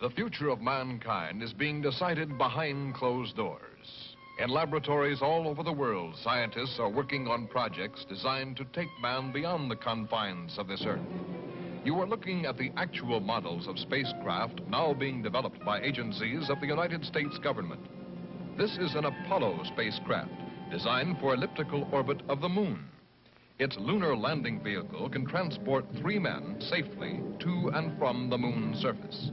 The future of mankind is being decided behind closed doors. In laboratories all over the world, scientists are working on projects designed to take man beyond the confines of this earth. You are looking at the actual models of spacecraft now being developed by agencies of the United States government. This is an Apollo spacecraft designed for elliptical orbit of the moon. Its lunar landing vehicle can transport three men safely to and from the moon's surface.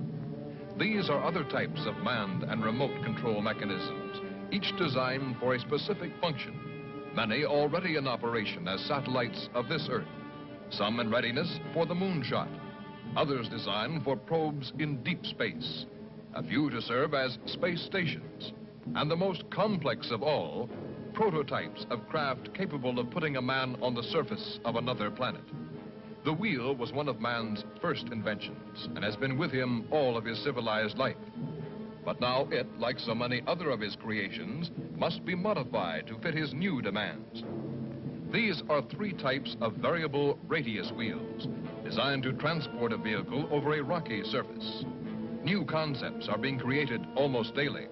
These are other types of manned and remote control mechanisms, each designed for a specific function. Many already in operation as satellites of this Earth. Some in readiness for the moonshot. Others designed for probes in deep space. A few to serve as space stations. And the most complex of all, prototypes of craft capable of putting a man on the surface of another planet. The wheel was one of man's first inventions and has been with him all of his civilized life. But now it, like so many other of his creations, must be modified to fit his new demands. These are three types of variable radius wheels, designed to transport a vehicle over a rocky surface. New concepts are being created almost daily.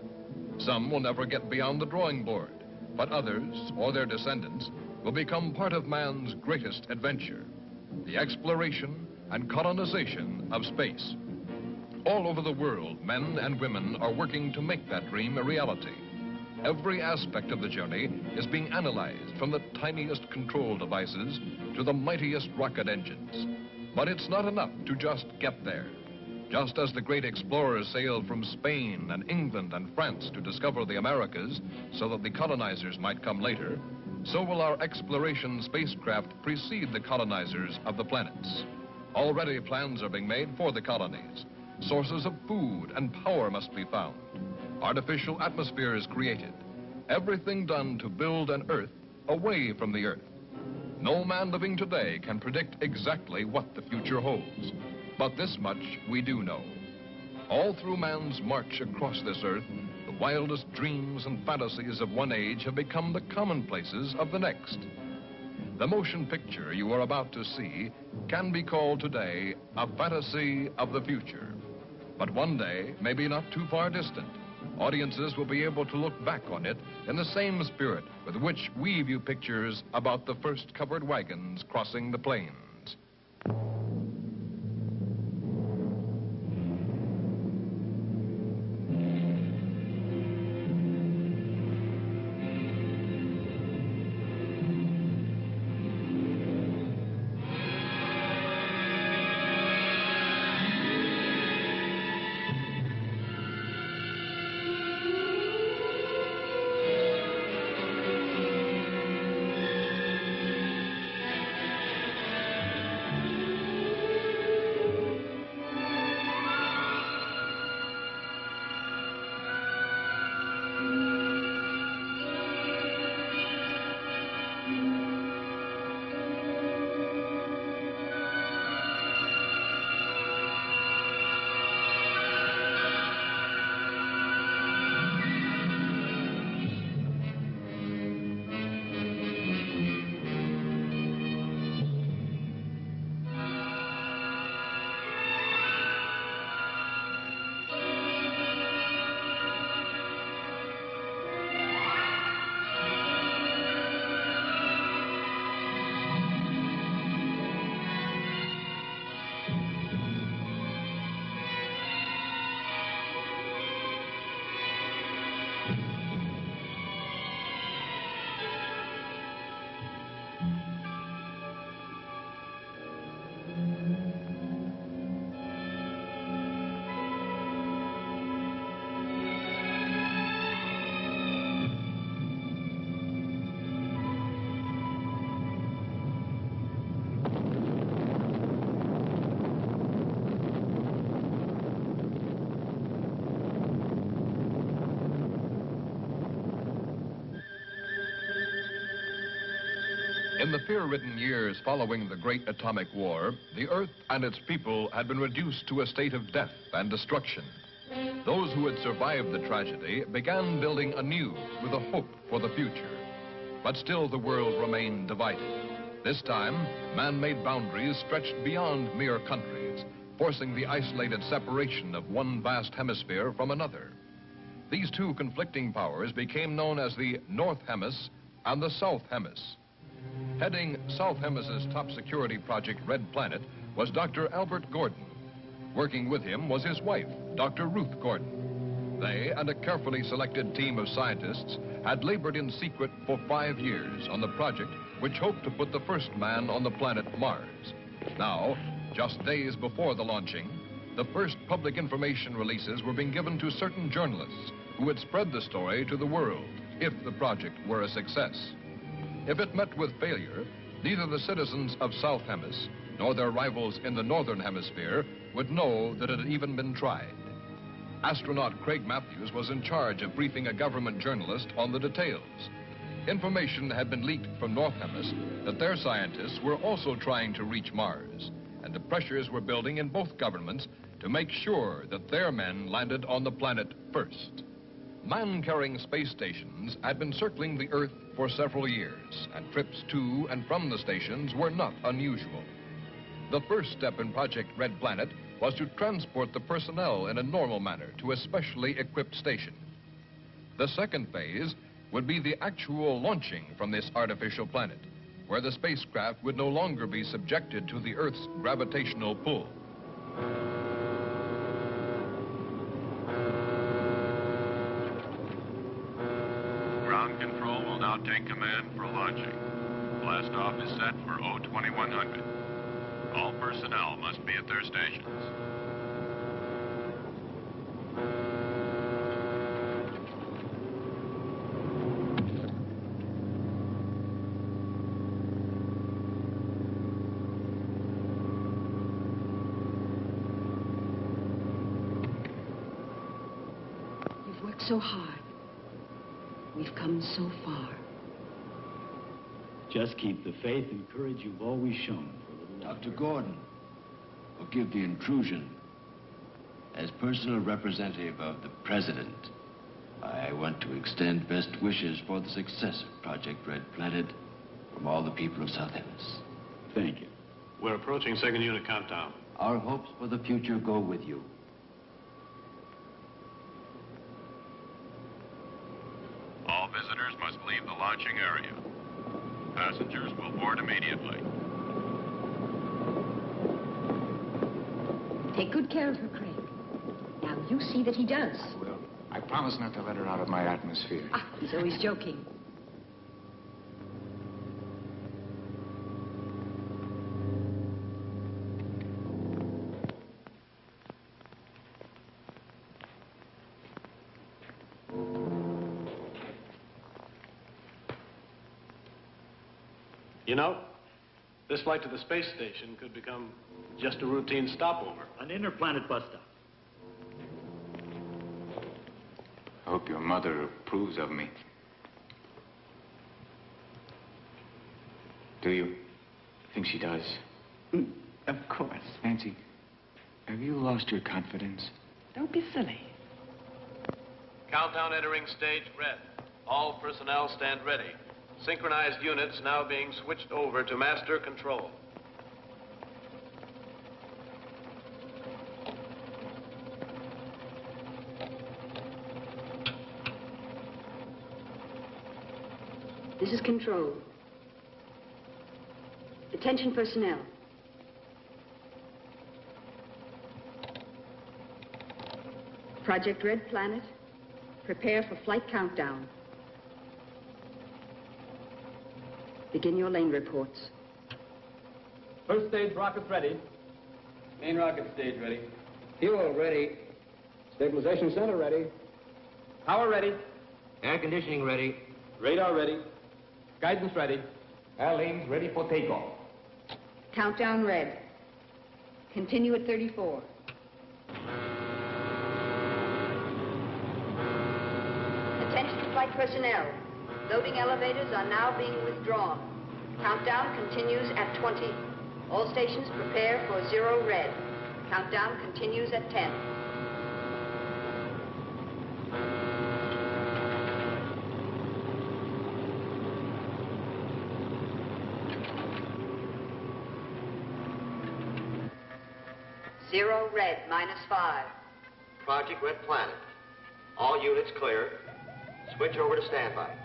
Some will never get beyond the drawing board, but others, or their descendants, will become part of man's greatest adventure the exploration and colonization of space. All over the world, men and women are working to make that dream a reality. Every aspect of the journey is being analyzed from the tiniest control devices to the mightiest rocket engines. But it's not enough to just get there. Just as the great explorers sailed from Spain and England and France to discover the Americas so that the colonizers might come later, so will our exploration spacecraft precede the colonizers of the planets. Already plans are being made for the colonies. Sources of food and power must be found. Artificial atmospheres created. Everything done to build an Earth away from the Earth. No man living today can predict exactly what the future holds. But this much we do know. All through man's march across this Earth, wildest dreams and fantasies of one age have become the commonplaces of the next. The motion picture you are about to see can be called today a fantasy of the future. But one day, maybe not too far distant, audiences will be able to look back on it in the same spirit with which we view pictures about the first covered wagons crossing the plains. In the fear-ridden years following the Great Atomic War, the Earth and its people had been reduced to a state of death and destruction. Those who had survived the tragedy began building anew with a hope for the future. But still the world remained divided. This time, man-made boundaries stretched beyond mere countries, forcing the isolated separation of one vast hemisphere from another. These two conflicting powers became known as the North Hemis and the South Hemis. Heading South Hemis's top security project, Red Planet, was Dr. Albert Gordon. Working with him was his wife, Dr. Ruth Gordon. They and a carefully selected team of scientists had labored in secret for five years on the project which hoped to put the first man on the planet Mars. Now, just days before the launching, the first public information releases were being given to certain journalists who would spread the story to the world if the project were a success. If it met with failure, neither the citizens of South Hemis nor their rivals in the Northern Hemisphere would know that it had even been tried. Astronaut Craig Matthews was in charge of briefing a government journalist on the details. Information had been leaked from North Hemis that their scientists were also trying to reach Mars, and the pressures were building in both governments to make sure that their men landed on the planet first. Man-carrying space stations had been circling the Earth for several years, and trips to and from the stations were not unusual. The first step in Project Red Planet was to transport the personnel in a normal manner to a specially equipped station. The second phase would be the actual launching from this artificial planet, where the spacecraft would no longer be subjected to the Earth's gravitational pull. Ground control will now take command for launching. Blastoff is set for 02100. All personnel must be at their stations. So hard. We've come so far. Just keep the faith and courage you've always shown for a little Dr. Gordon, forgive the intrusion. As personal representative of the President, I want to extend best wishes for the success of Project Red Planet from all the people of South Hemis. Thank you. We're approaching second unit countdown. Our hopes for the future go with you. All visitors must leave the launching area. Passengers will board immediately. Take good care of her, Craig. Now, you see that he does. Well, I promise not to let her out of my atmosphere. Ah, he's always joking. You know, this flight to the space station could become just a routine stopover. An interplanet bus stop. I hope your mother approves of me. Do you? Think she does? Mm, of course. Nancy, have you lost your confidence? Don't be silly. Countdown entering stage red. All personnel stand ready. Synchronized units now being switched over to master control. This is control. Attention personnel. Project Red Planet, prepare for flight countdown. Begin your lane reports. First stage rockets ready. Main rocket stage ready. Fuel ready. Stabilization center ready. Power ready. Air conditioning ready. Radar ready. Guidance ready. Airlanes ready for takeoff. Countdown red. Continue at 34. Attention flight personnel. Loading elevators are now being withdrawn. Countdown continues at 20. All stations prepare for zero red. Countdown continues at 10. Zero red, minus five. Project Red Planet. All units clear. Switch over to standby.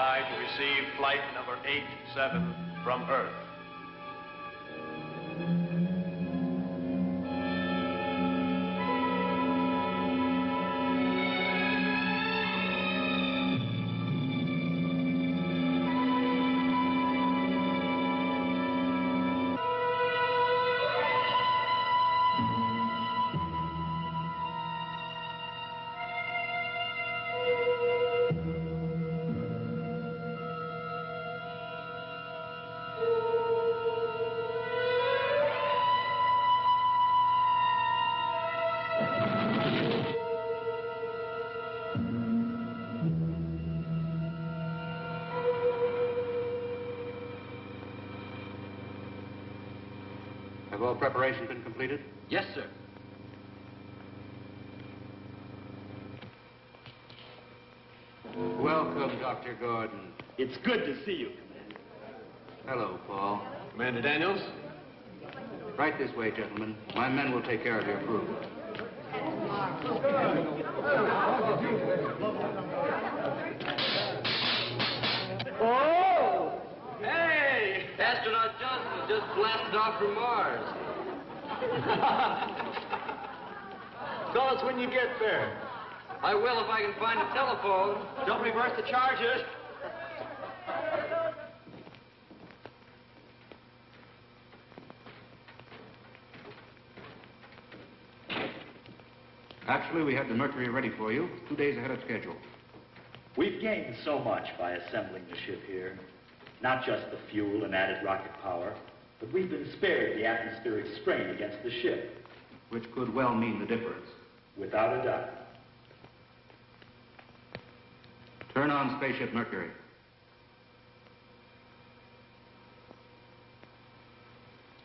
To receive flight number 87 from Earth. All preparation been completed? Yes, sir. Welcome, Dr. Gordon. It's good to see you, Commander. Hello, Paul. Commander Daniels? Right this way, gentlemen. My men will take care of your crew. Johnson just blasted off from Mars. Tell us when you get there. I will if I can find a telephone. Don't reverse the charges. Actually, we had the Mercury ready for you two days ahead of schedule. We've gained so much by assembling the ship here. Not just the fuel and added rocket power, but we've been spared the atmospheric strain against the ship, Which could well mean the difference. without a doubt. Turn on Spaceship Mercury.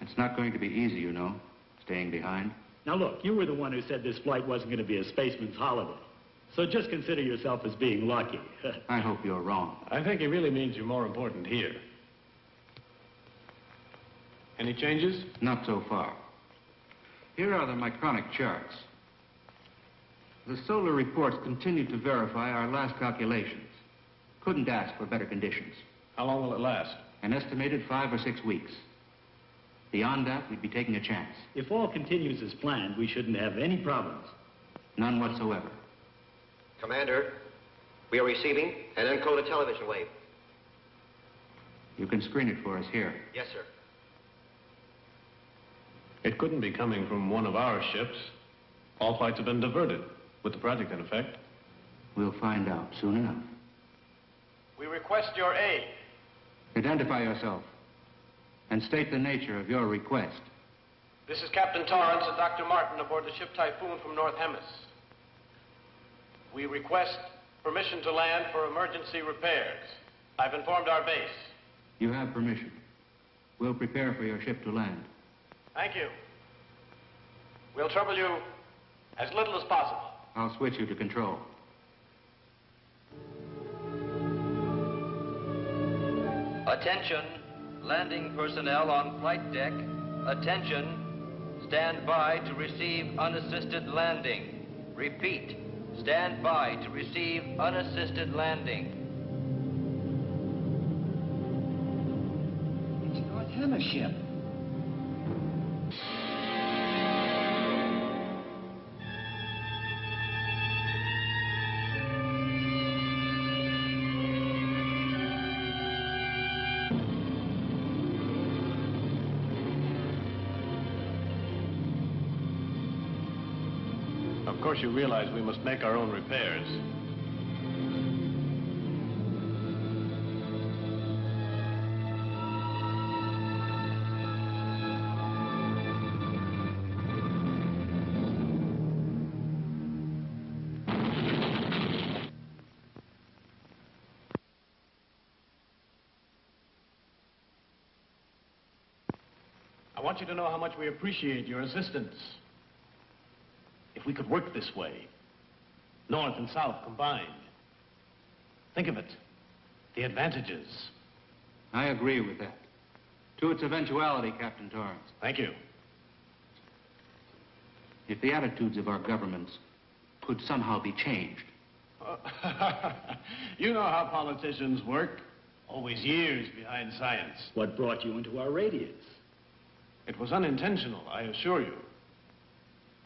It's not going to be easy, you know, staying behind. Now look, you were the one who said this flight wasn't going to be a spaceman's holiday. So just consider yourself as being lucky. I hope you're wrong. I think he really means you're more important here. Any changes? Not so far. Here are the micronic charts. The solar reports continue to verify our last calculations. Couldn't ask for better conditions. How long will it last? An estimated five or six weeks. Beyond that, we'd be taking a chance. if all continues as planned, we shouldn't have any problems. None whatsoever. Commander, we are receiving an encoded television wave. You can screen it for us here. Yes, sir. It couldn't be coming from one of our ships. All flights have been diverted, with the project in effect. We'll find out soon enough. We request your aid. Identify yourself and state the nature of your request. This is Captain Torrance and Dr. Martin aboard the ship Typhoon from North Hemis. We request permission to land for emergency repairs. I've informed our base. You have permission. We'll prepare for your ship to land. Thank you. We'll trouble you as little as possible. I'll switch you to control. Attention, landing personnel on flight deck. Attention, stand by to receive unassisted landing. Repeat, stand by to receive unassisted landing. It's North Hemis ship. You realize we must make our own repairs. I want you to know how much we appreciate your assistance. If we could work this way, North and South combined. Think of it. The advantages. I agree with that. To its eventuality, Captain Torrance. Thank you. If the attitudes of our governments could somehow be changed, you know how politicians work. Always years behind science. What brought you into our radius? It was unintentional, I assure you.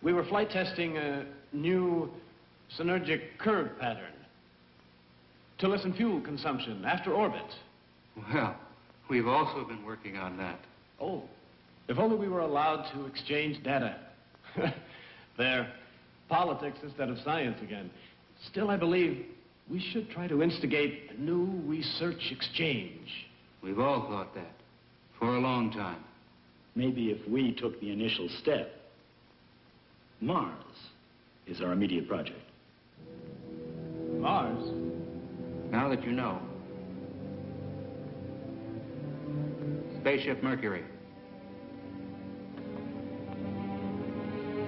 We were flight testing a new synergic curve pattern to lessen fuel consumption after orbit. well, we've also been working on that. Oh, if only we were allowed to exchange data. there, politics instead of science again. Still, I believe we should try to instigate a new research exchange. We've all thought that for a long time. Maybe if we took the initial step, Mars is our immediate project. Mars? Now that you know. Spaceship Mercury.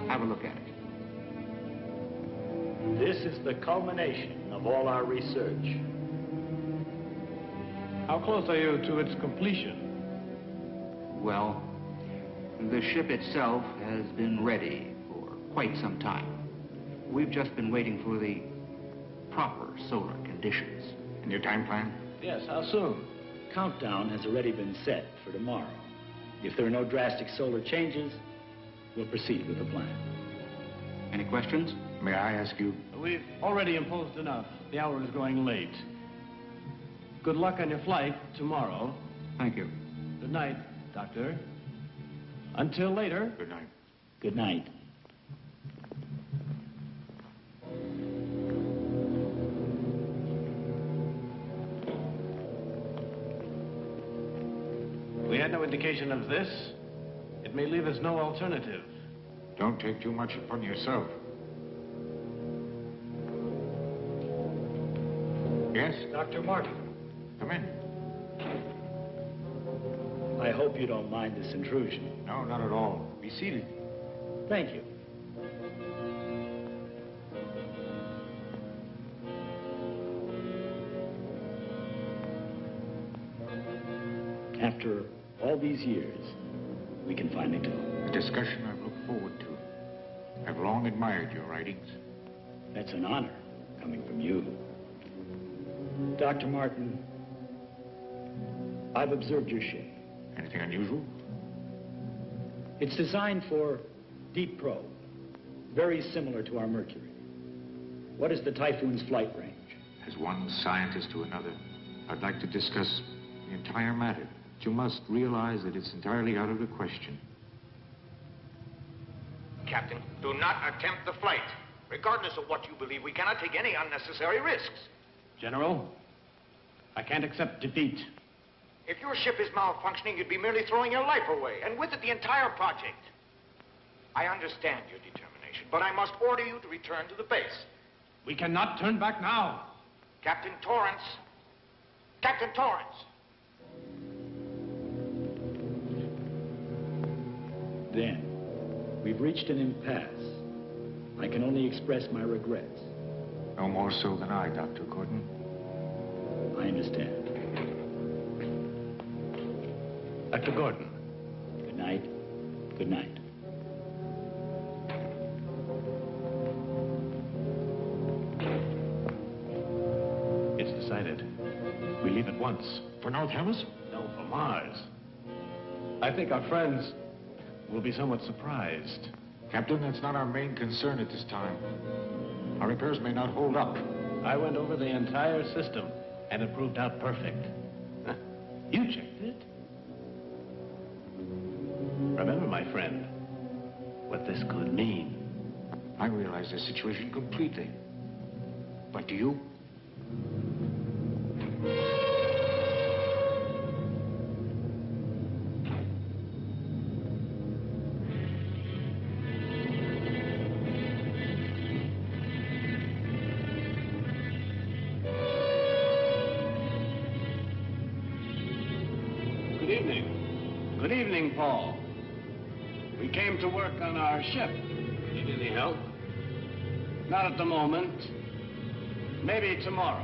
Have a look at it. This is the culmination of all our research. How close are you to its completion? Well, the ship itself has been ready for quite some time. We've just been waiting for the proper solar conditions. And your time plan? Yes, how soon? Countdown has already been set for tomorrow. If there are no drastic solar changes, we'll proceed with the plan. Any questions? May I ask you? We've already imposed enough. The hour is growing late. Good luck on your flight tomorrow. Thank you. Good night, Doctor. Until later. Good night. Good night. Had no indication of this. It may leave us no alternative. Don't take too much upon yourself. Yes? Dr. Martin, Come in. I hope you don't mind this intrusion. No, not at all. Be seated. Thank you. After all these years, we can finally do. A discussion I've looked forward to. I've long admired your writings. That's an honor coming from you. Dr. Martin, I've observed your ship. Anything unusual? It's designed for deep probe, very similar to our Mercury. What is the Typhoon's flight range? As one scientist to another, I'd like to discuss the entire matter. But you must realize that it's entirely out of the question. Captain, do not attempt the flight. Regardless of what you believe, we cannot take any unnecessary risks. General, I can't accept defeat. If your ship is malfunctioning, you'd be merely throwing your life away, and with it the entire project. I understand your determination, but I must order you to return to the base. We cannot turn back now. Captain Torrance. Captain Torrance. Then, we've reached an impasse. I can only express my regrets. No more so than I, Dr. Gordon. I understand. Dr. Gordon. Good night. Good night. It's decided. We leave at once. For North Hemisphere? No, for Mars. I think our friends will be somewhat surprised. Captain, that's not our main concern at this time. Our repairs may not hold up. I went over the entire system, and it proved out perfect. you checked it. Remember, my friend, what this could mean. I realize the situation completely. But do you? Tomorrow.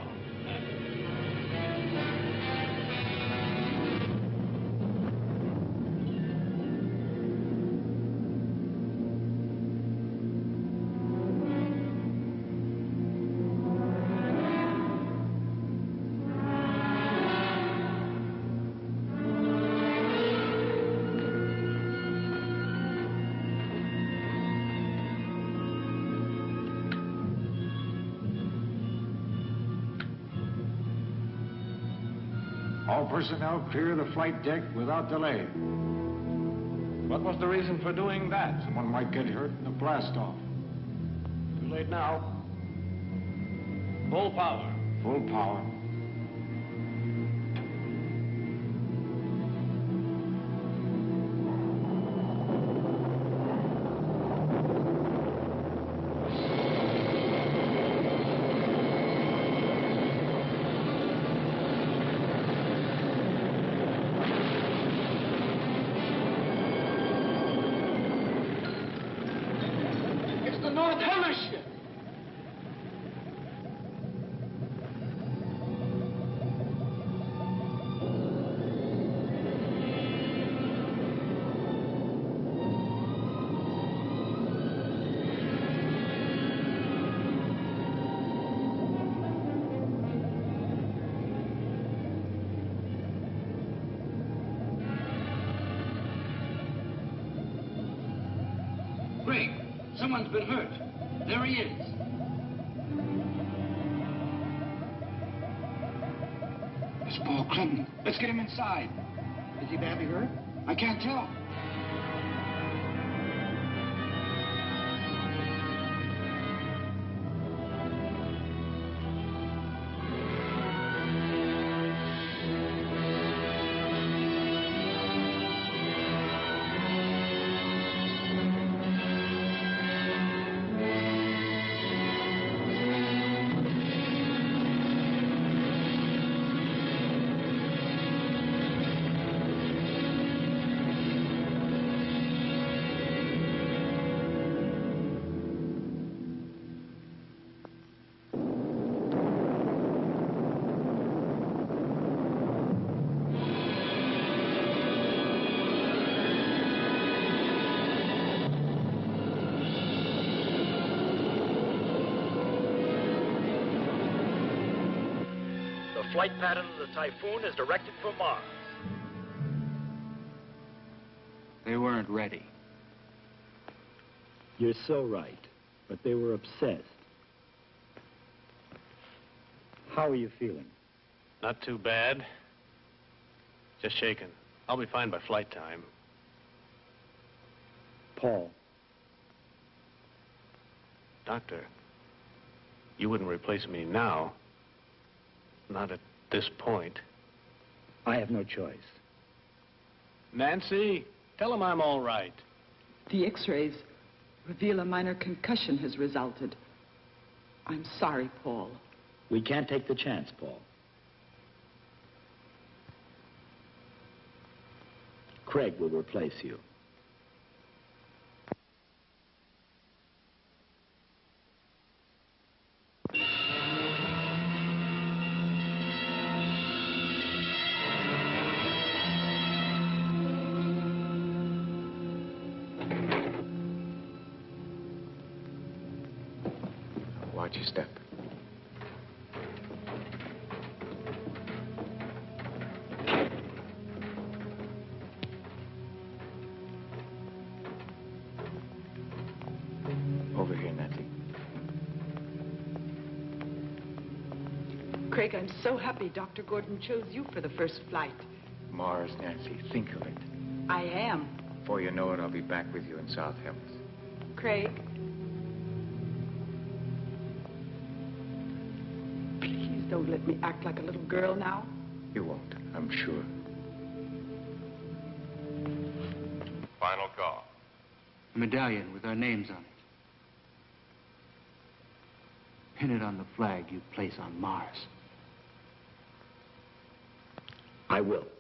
All personnel clear the flight deck without delay. What was the reason for doing that? Someone might get hurt in the blast off. Too late now. Full power. Full power. Greg, someone's been hurt. Inside. Is he badly hurt? I can't tell. Flight pattern of the Typhoon is directed for Mars. They weren't ready. You're so right, but they were obsessed. How are you feeling? Not too bad. Just shaken. I'll be fine by flight time. Paul, Doctor, You wouldn't replace me now. Not at this point. I have no choice. Nancy, tell him I'm all right. The x-rays reveal a minor concussion has resulted. I'm sorry, Paul. We can't take the chance, Paul. Craig will replace you. So Dr. Gordon chose you for the first flight. Mars, Nancy, think of it. I am. Before you know it, I'll be back with you in South Hills. Craig. Please don't let me act like a little girl now. You won't, I'm sure. Final call. A medallion with our names on it. Pin it on the flag you place on Mars. I will.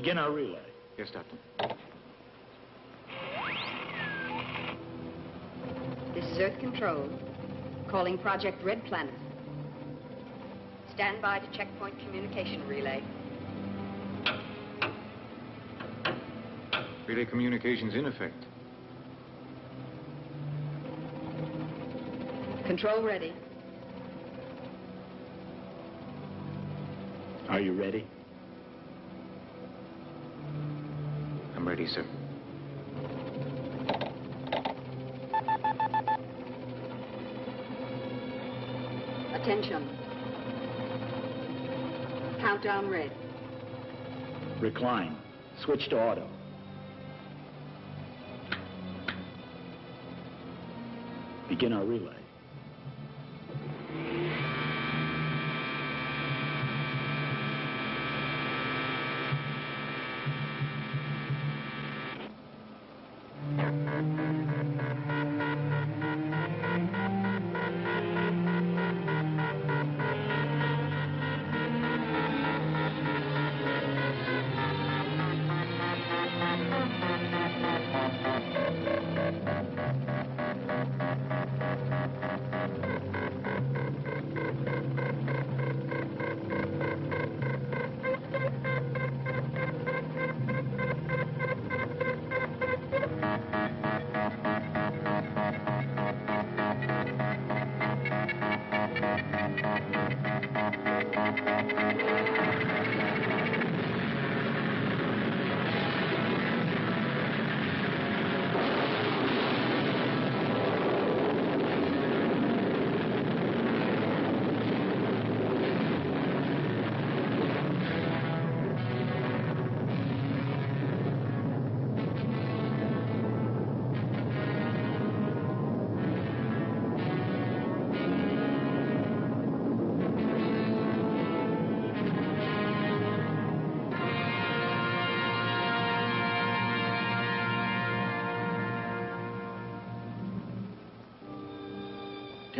Begin our relay. Yes, Doctor. This is Earth Control, calling Project Red Planet. Stand by to checkpoint communication relay. Relay communications in effect. Control ready. Are you ready? Countdown red. Recline. Switch to auto. Begin our relay.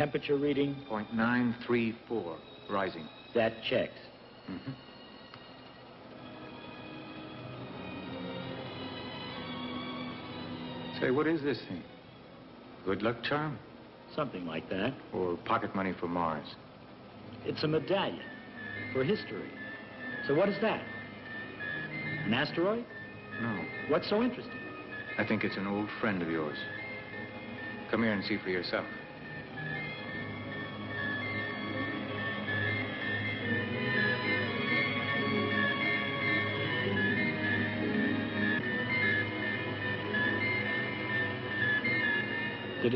Temperature reading? 0.934, rising. That checks. Mm-hmm. Say, what is this thing? Good luck charm? Something like that. Or pocket money for Mars? It's a medallion for history. So what is that? An asteroid? No. What's so interesting? I think it's an old friend of yours. Come here and see for yourself.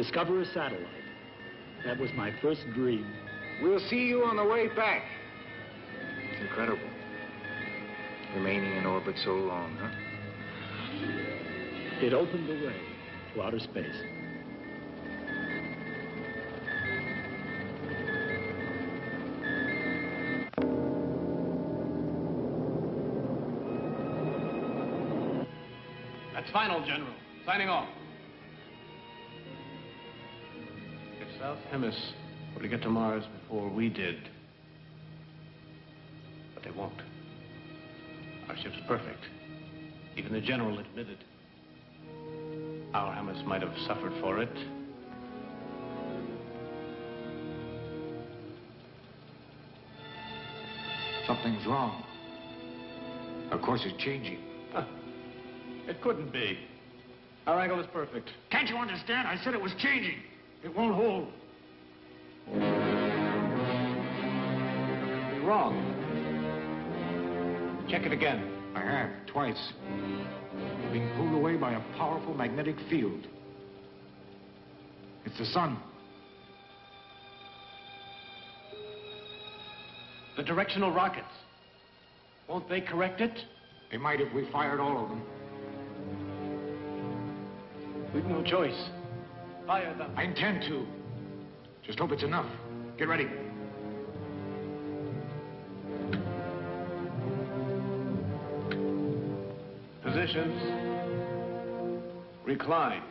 Discover a satellite. That was my first dream. We'll see you on the way back. It's incredible. Remaining in orbit so long, huh? It opened the way to outer space. That's final, General. Signing off. South Hemis were to get to Mars before we did, but they won't. Our ship's perfect. Even the General admitted. Our Hemis might have suffered for it. Something's wrong. Our course is changing. Huh. It couldn't be. Our angle is perfect. Can't you understand? I said it was changing. It won't hold. Be wrong. Check it again. I have, twice. Being pulled away by a powerful magnetic field. It's the sun. The directional rockets. Won't they correct it? They might if we fired all of them. We've no choice. Fire them. I intend to. Just hope it's enough. Get ready. Positions. Recline.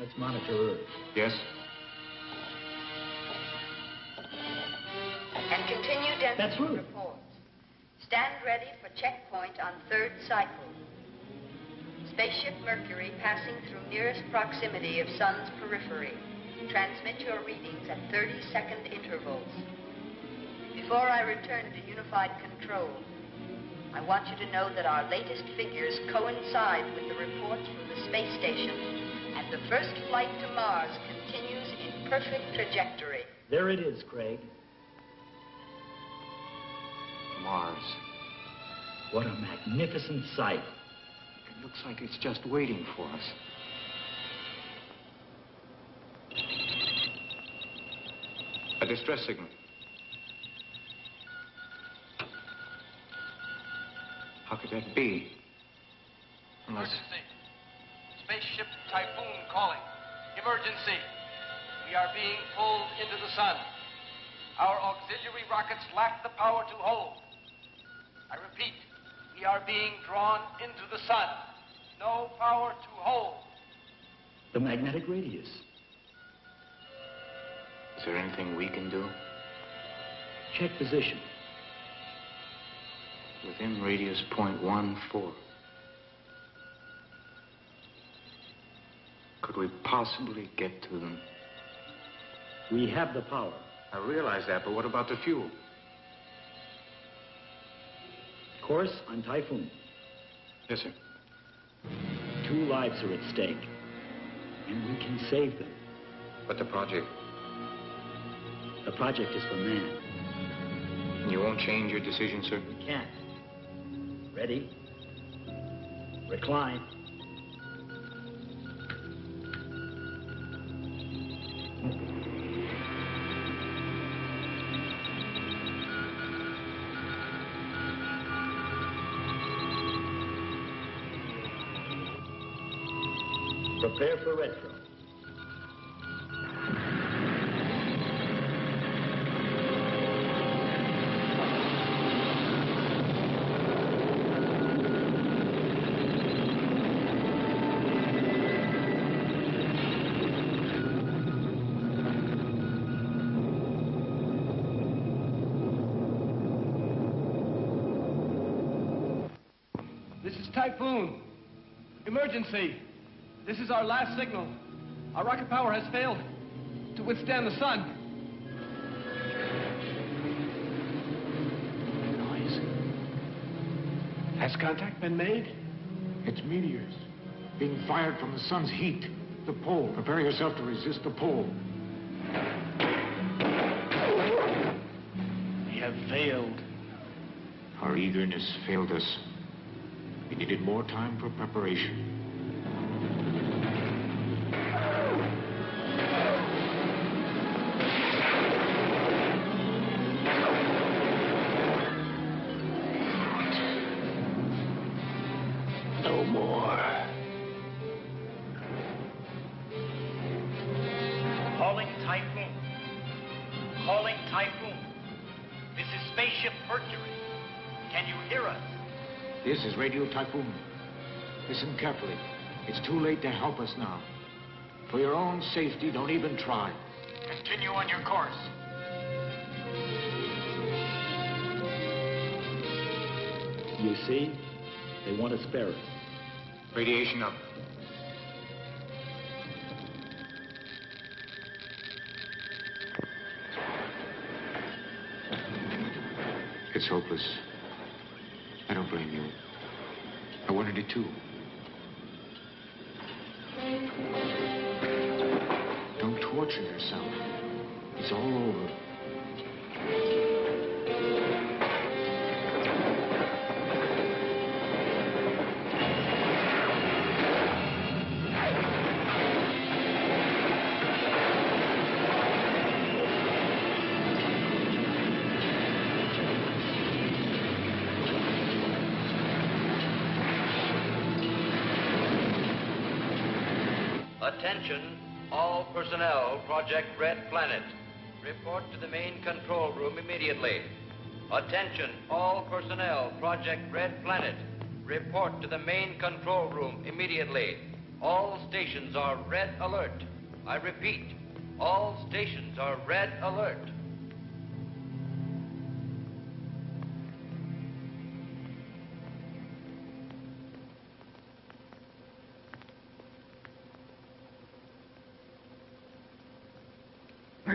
Let's monitor Earth. Yes? That's right. reports. Stand ready for checkpoint on third cycle. Spaceship Mercury passing through nearest proximity of Sun's periphery. Transmit your readings at 30-second intervals. Before I return to unified control, I want you to know that our latest figures coincide with the reports from the space station, and the first flight to Mars continues in perfect trajectory. There it is, Craig. Mars. What a magnificent sight. It looks like it's just waiting for us. A distress signal. How could that be? Unless... Emergency. Spaceship Typhoon calling. Emergency. We are being pulled into the sun. Our auxiliary rockets lack the power to hold. I repeat, we are being drawn into the sun. No power to hold. The magnetic radius. Is there anything we can do? Check position. Within radius point one four. Could we possibly get to them? We have the power. I realize that, but what about the fuel? Course on Typhoon. Yes, sir. Two lives are at stake. And we can save them. But the project, The project is for man. you won't change your decision, sir? We can't. Ready? Recline. This is Typhoon. Emergency. This is our last signal. Our rocket power has failed to withstand the sun. Noise. Has contact been made? It's meteors being fired from the sun's heat. The pole. Prepare yourself to resist the pole. We have failed. Our eagerness failed us. We needed more time for preparation. Radio Typhoon. Listen carefully. It's too late to help us now. For your own safety, don't even try. Continue on your course. You see, they want to spare us. Radiation up. It's hopeless. I don't blame you. I wanted it too. Don't torture yourself. It's all over. Attention, all personnel, Project Red Planet. Report to the main control room immediately. Attention, all personnel, Project Red Planet. Report to the main control room immediately. All stations are red alert. I repeat, all stations are red alert.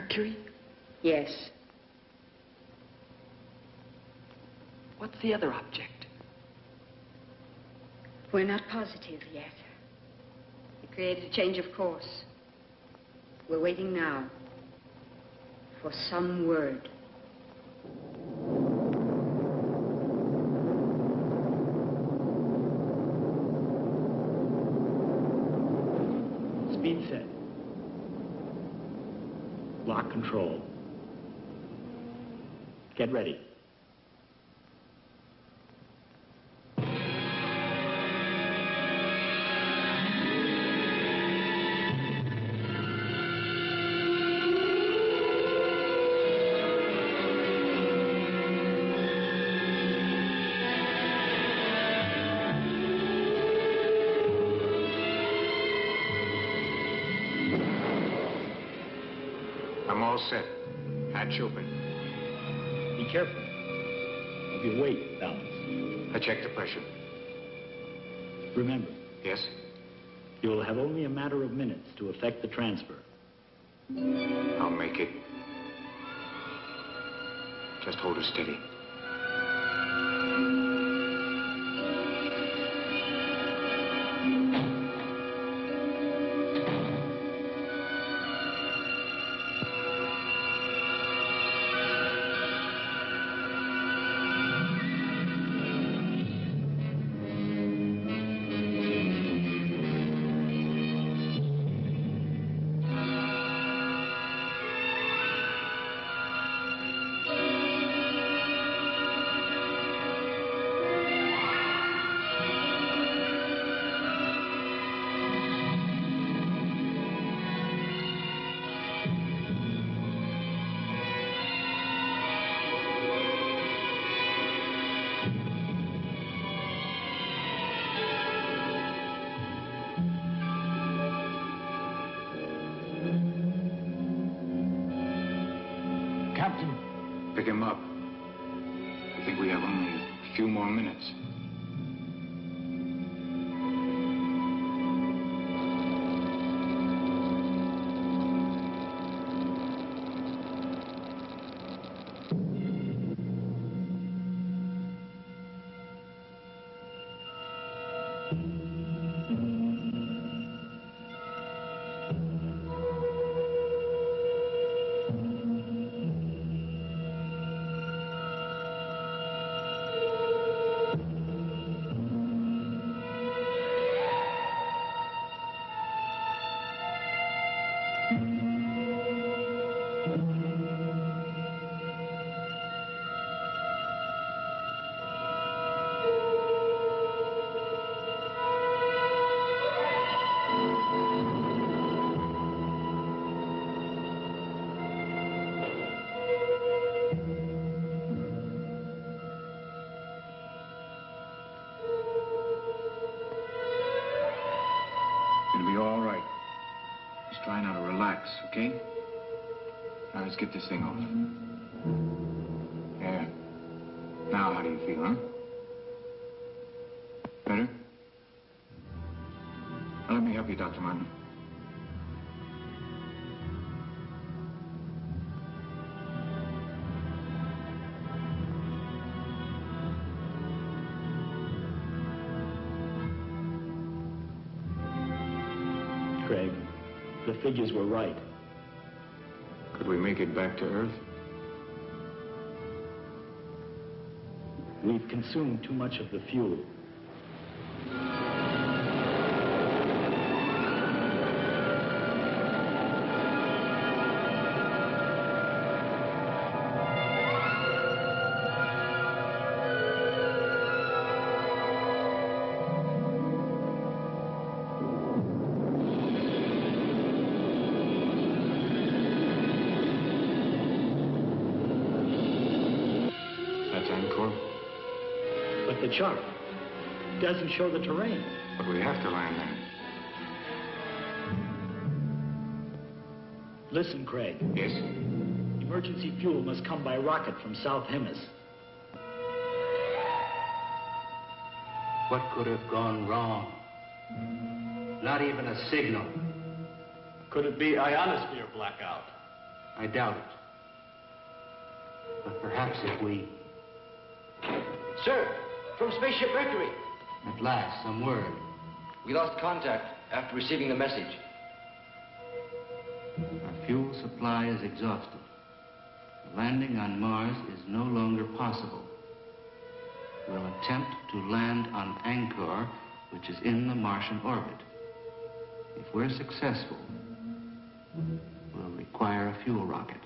Mercury? Yes. What's the other object? We're not positive yet. It created a change of course. We're waiting now for some word. Speed set. Lock control. Get ready. Be careful of your weight balance. I checked the pressure. Remember, Yes? you'll have only a matter of minutes to effect the transfer. I'll make it. Just hold her steady. This thing off. There. Now, how do you feel, huh? Better? Now, let me help you, Dr. Martin. Craig, the figures were right. Back to Earth? We've consumed too much of the fuel. Doesn't show the terrain. But we have to land there. Listen, Craig. Yes? Emergency fuel must come by rocket from South Hemis. What could have gone wrong? Not even a signal. Could it be ionosphere blackout? I doubt it. But perhaps if we, Sir, from Spaceship Mercury. At last, some word. We lost contact after receiving the message. Our fuel supply is exhausted. Landing on Mars is no longer possible. We'll attempt to land on Angkor, which is in the Martian orbit. If we're successful, we'll require a fuel rocket.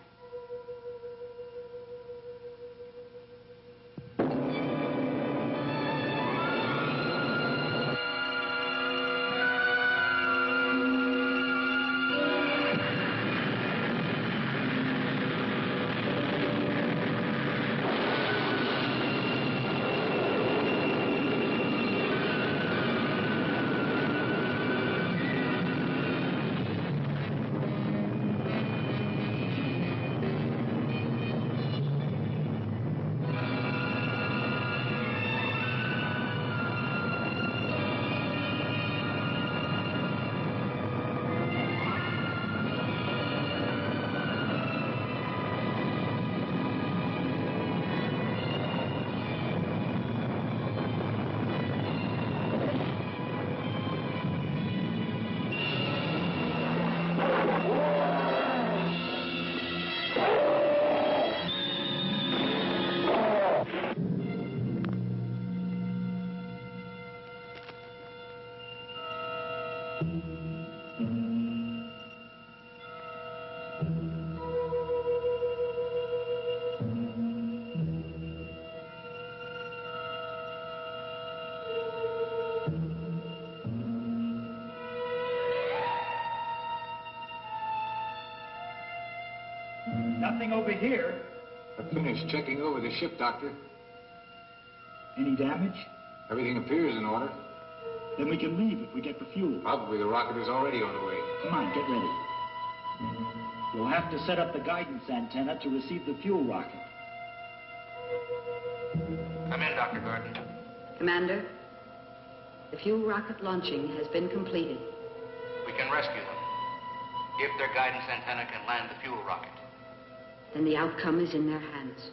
Nothing over here. I finished checking over the ship, Doctor. Any damage? Everything appears in order. Then we can leave if we get the fuel. Probably the rocket is already on the way. Come on, get ready. We'll have to set up the guidance antenna to receive the fuel rocket. Come in, Dr. Gordon. Commander, the fuel rocket launching has been completed. We can rescue them. If their guidance antenna can land the fuel rocket. Then the outcome is in their hands.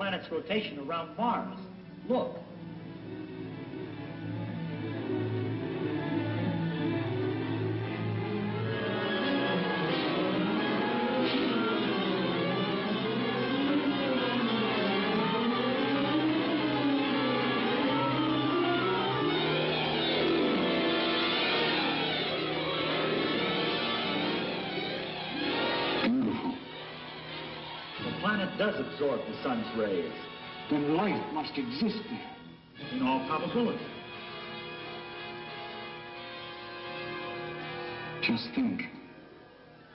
Planet's rotation around Mars. Look. Absorb the sun's rays. Then life must exist there. In all probability. Just think.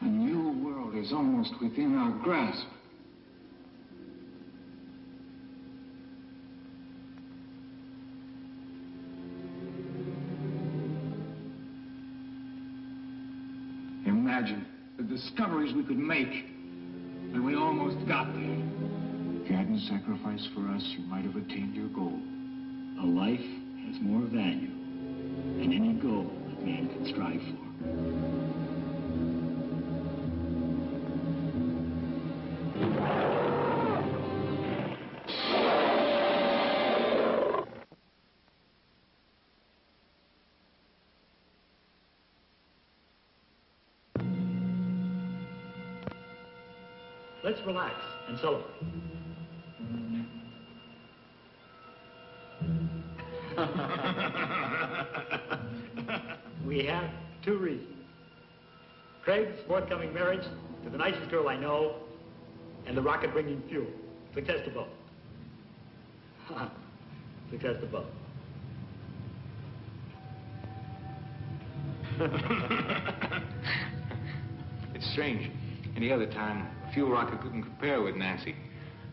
A new world is almost within our grasp. Imagine the discoveries we could make when we almost got there. If you hadn't sacrificed for us, you might have attained your goal. A life has more value than any goal that man can strive for. Let's relax and celebrate. We have two reasons. Craig's forthcoming marriage to the nicest girl I know, and the rocket bringing fuel. Success to both. Success to both. It's strange. Any other time, a fuel rocket couldn't compare with Nancy.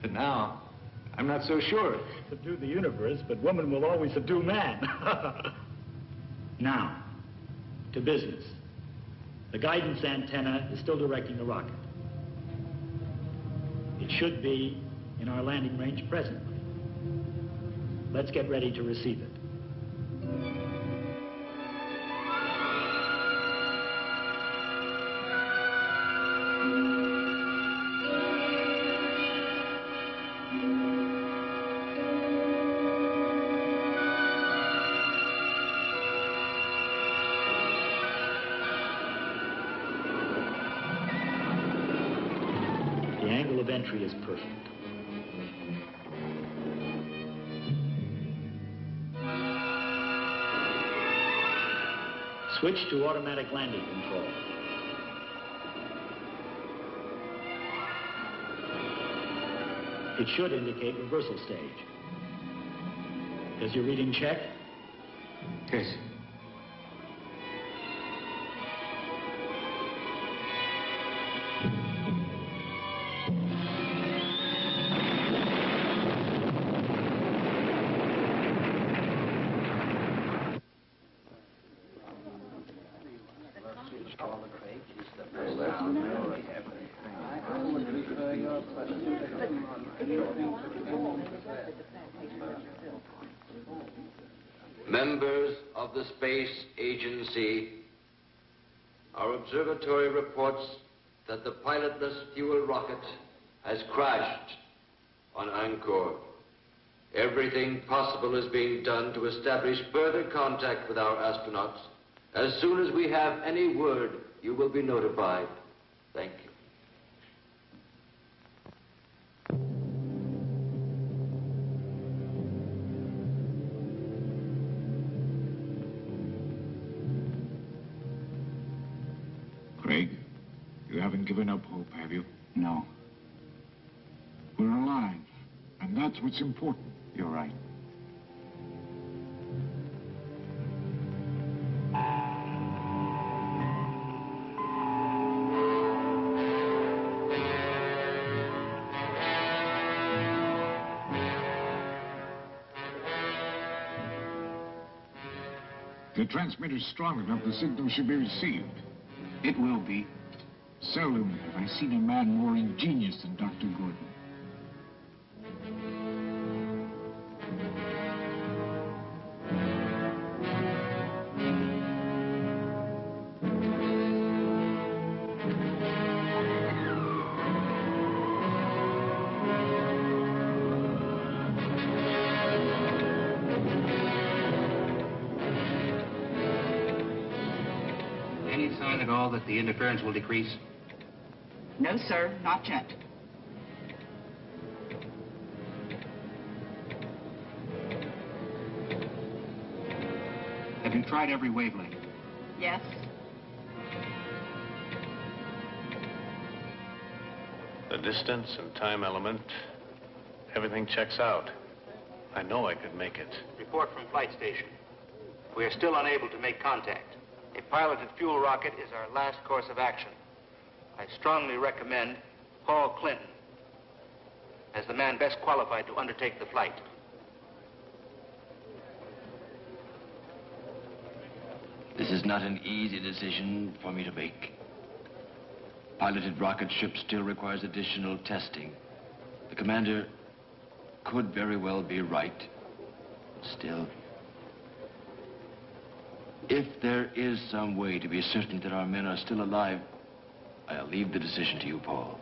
But now, I'm not so sure. Subdue the universe, but woman will always subdue man. now, to business. The guidance antenna is still directing the rocket. It should be in our landing range presently. Let's get ready to receive it. Switch to automatic landing control. It should indicate reversal stage. Does your reading check? Yes. Members of the Space Agency, our observatory reports that the pilotless fuel rocket has crashed on Angkor. Everything possible is being done to establish further contact with our astronauts. As soon as we have any word, you will be notified. Thank you. Craig, you haven't given up hope, have you? No. We're alive, and that's what's important. You're right. The transmitter's strong enough, the signal should be received. It will be. Seldom have I seen a man more ingenious than Dr. Gordon. The interference will decrease? No, sir, not yet. Have you tried every wavelength? Yes. The distance and time element, everything checks out. I know I could make it. Report from flight station. We are still unable to make contact. A piloted fuel rocket is our last course of action. I strongly recommend Paul Clinton as the man best qualified to undertake the flight. This is not an easy decision for me to make. Piloted rocket ship still requires additional testing. The commander could very well be right. Still, if there is some way to be certain that our men are still alive, I'll leave the decision to you, Paul.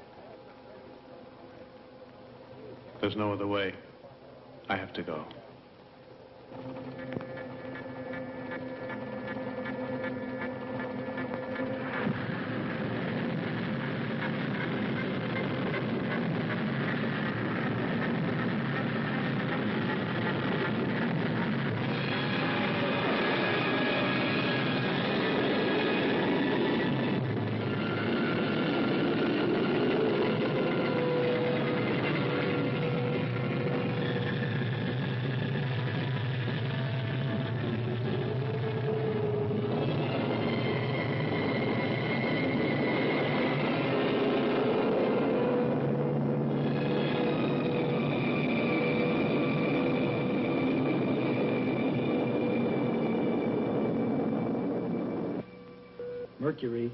There's no other way. I have to go. Mercury.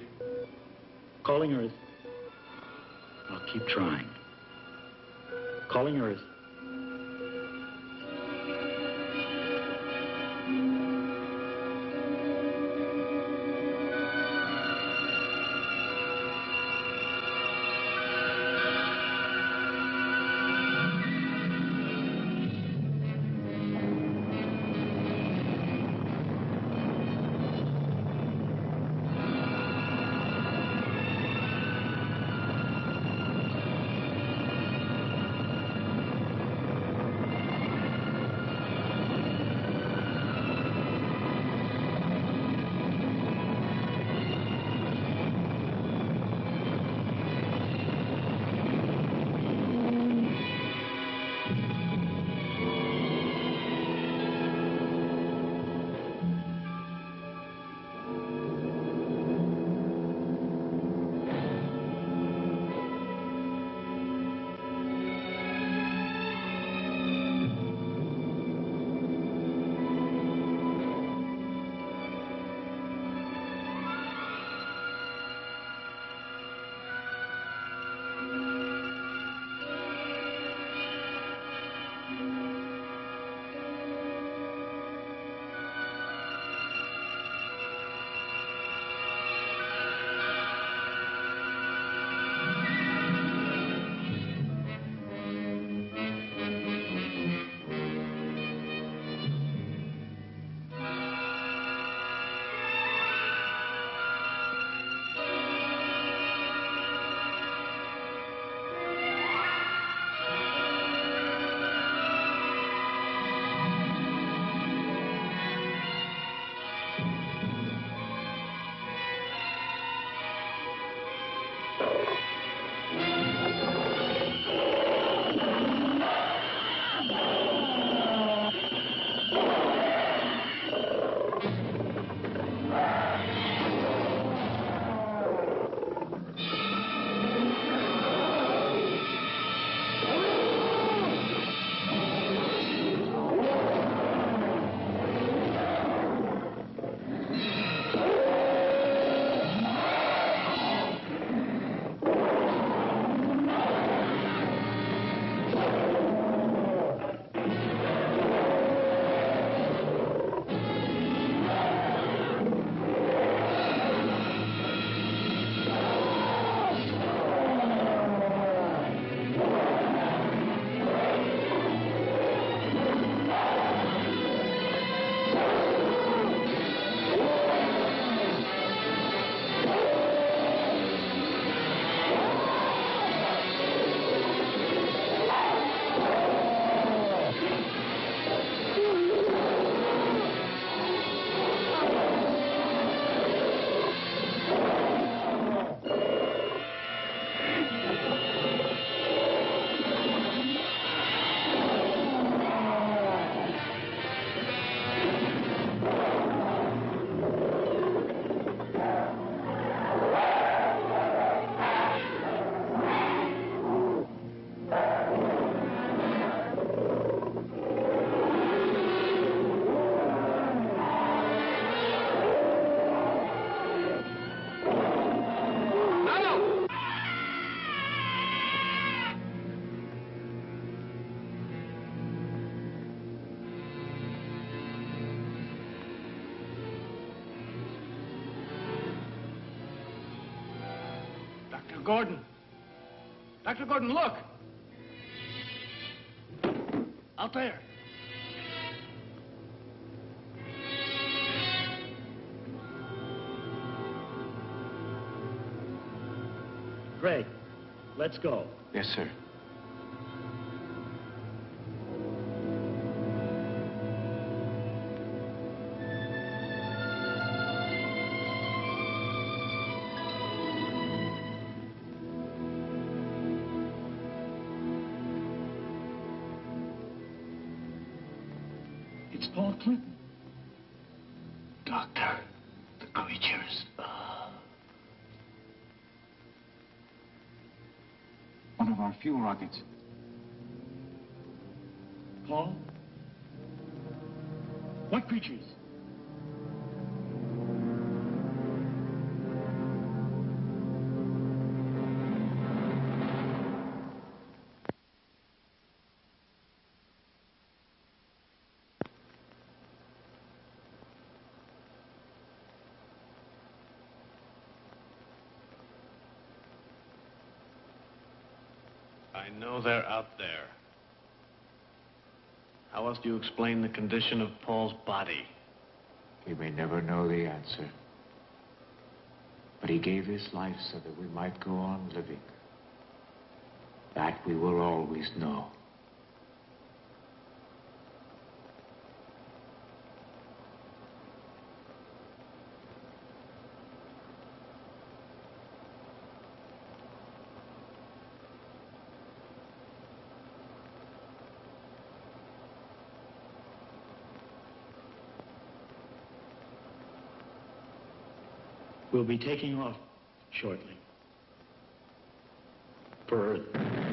Gordon. Dr. Gordon, look. Out there. Craig, let's go. Yes, sir. It's Paul Clinton. Doctor, the creatures. uh, One of our fuel rockets. Paul? What creatures? They're out there. How else do you explain the condition of Paul's body? We may never know the answer. But he gave his life so that we might go on living. That we will always know. We'll be taking off shortly. For Earth.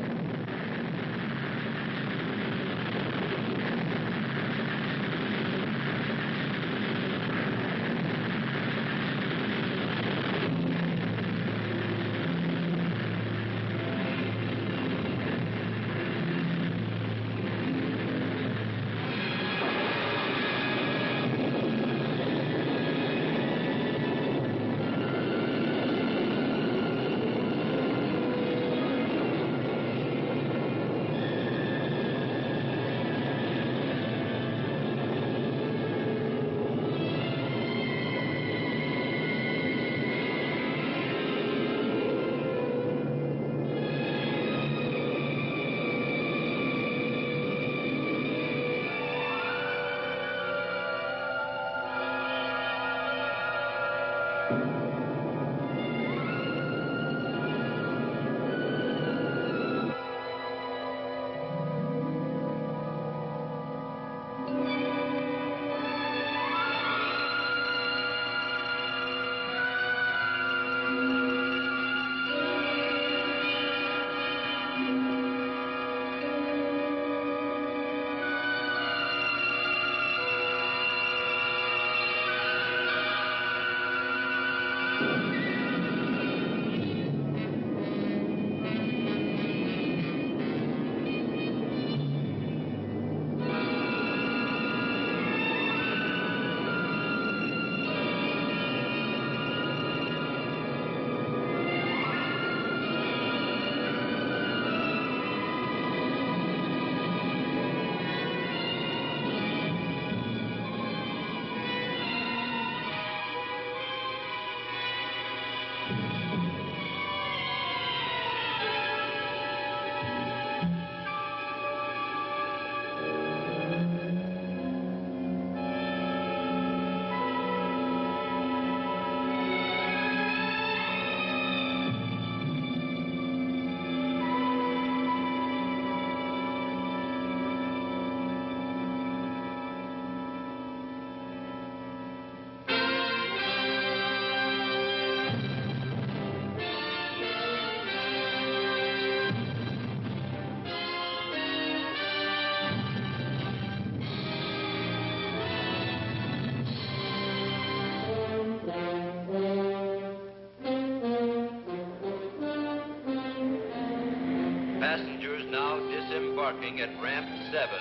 Embarking at ramp seven.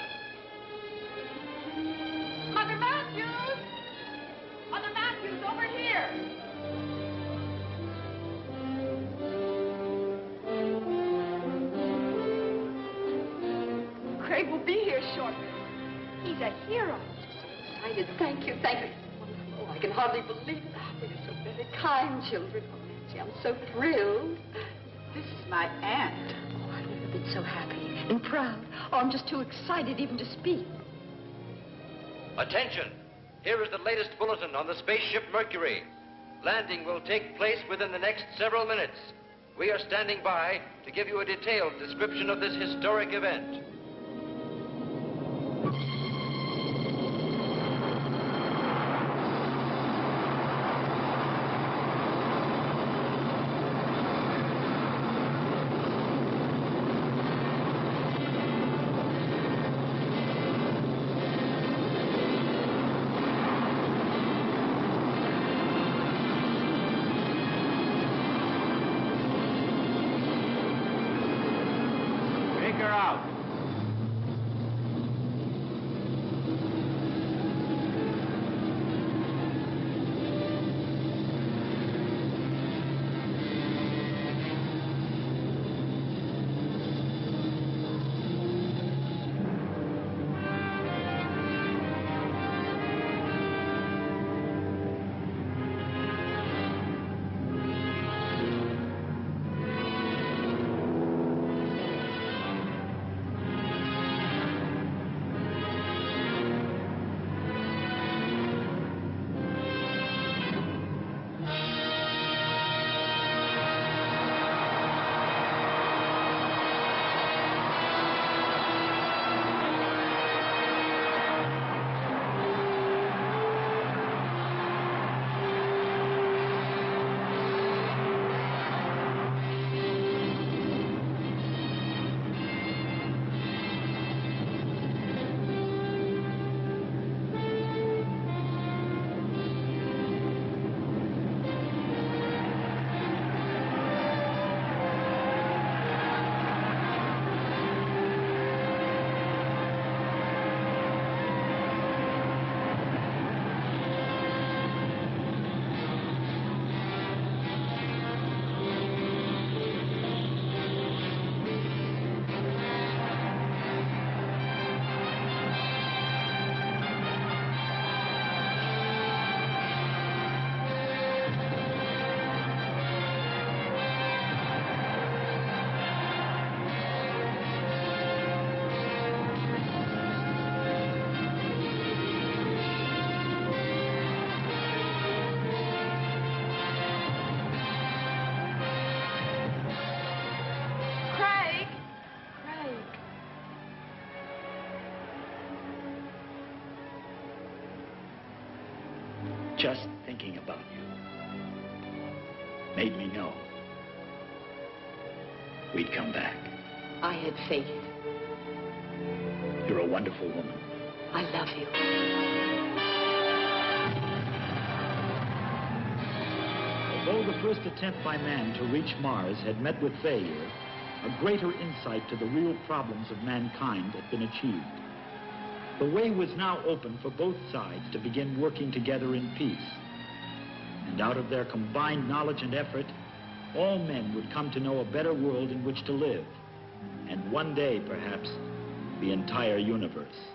Mother Matthews! Mother Matthews, over here! Craig will be here shortly. He's a hero. I did. Thank you. Thank you. Oh, I can hardly believe it. Oh, you're so very kind, children. Oh, Nancy, I'm so thrilled. This is my aunt. Been so happy and proud. Oh, I'm just too excited even to speak. Attention! Here is the latest bulletin on the spaceship Mercury. Landing will take place within the next several minutes. We are standing by to give you a detailed description of this historic event. Just thinking about you made me know we'd come back. I had faith. You're a wonderful woman. I love you. Although the first attempt by man to reach Mars had met with failure, a greater insight to the real problems of mankind had been achieved. The way was now open for both sides to begin working together in peace. And out of their combined knowledge and effort, all men would come to know a better world in which to live. And one day, perhaps, the entire universe.